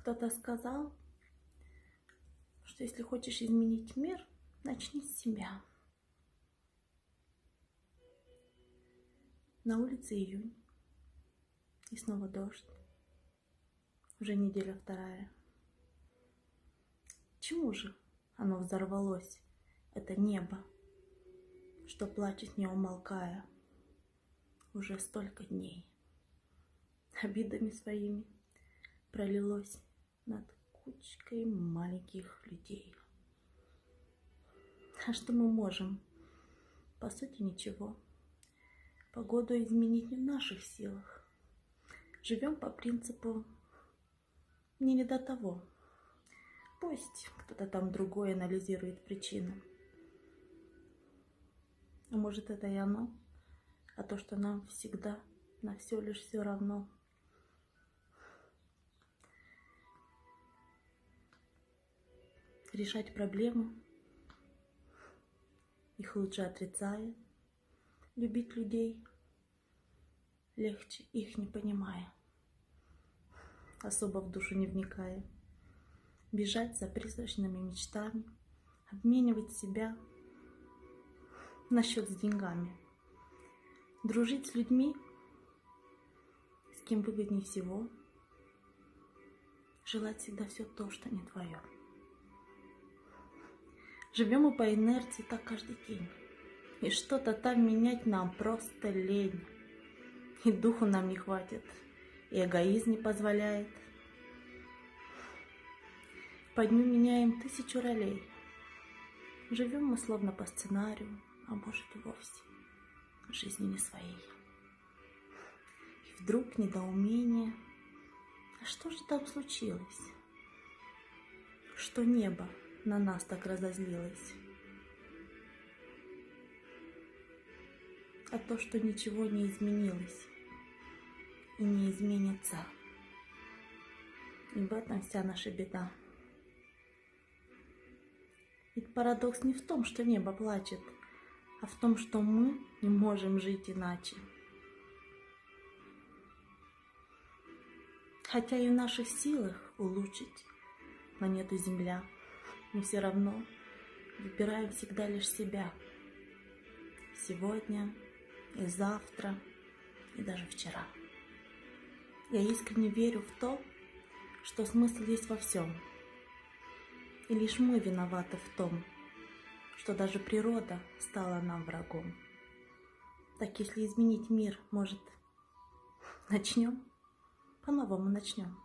Кто-то сказал, что если хочешь изменить мир, начни с себя. На улице июнь. И снова дождь. Уже неделя вторая. Чему же оно взорвалось, это небо, что плачет не умолкая уже столько дней? Обидами своими пролилось над кучкой маленьких людей. А что мы можем? По сути, ничего. Погоду изменить не в наших силах. Живем по принципу «мне не до того». Пусть кто-то там другой анализирует причину. А может, это и оно, а то, что нам всегда на все лишь все равно – решать проблемы, их лучше отрицая, любить людей легче, их не понимая, особо в душу не вникая, бежать за призрачными мечтами, обменивать себя на счет с деньгами, дружить с людьми, с кем выгоднее всего, желать всегда все то, что не твое. Живем мы по инерции так каждый день. И что-то там менять нам просто лень. И духу нам не хватит, и эгоизм не позволяет. По дню меняем тысячу ролей. Живем мы словно по сценарию, а может и вовсе жизни не своей. И вдруг недоумение. А что же там случилось? Что небо на нас так разозлилась. А то, что ничего не изменилось и не изменится. И в этом вся наша беда. Ведь парадокс не в том, что небо плачет, а в том, что мы не можем жить иначе. Хотя и в наших силах улучшить планету Земля – мы все равно выбираем всегда лишь себя. Сегодня и завтра, и даже вчера. Я искренне верю в то, что смысл есть во всем. И лишь мы виноваты в том, что даже природа стала нам врагом. Так если изменить мир, может, начнем? По-новому начнем.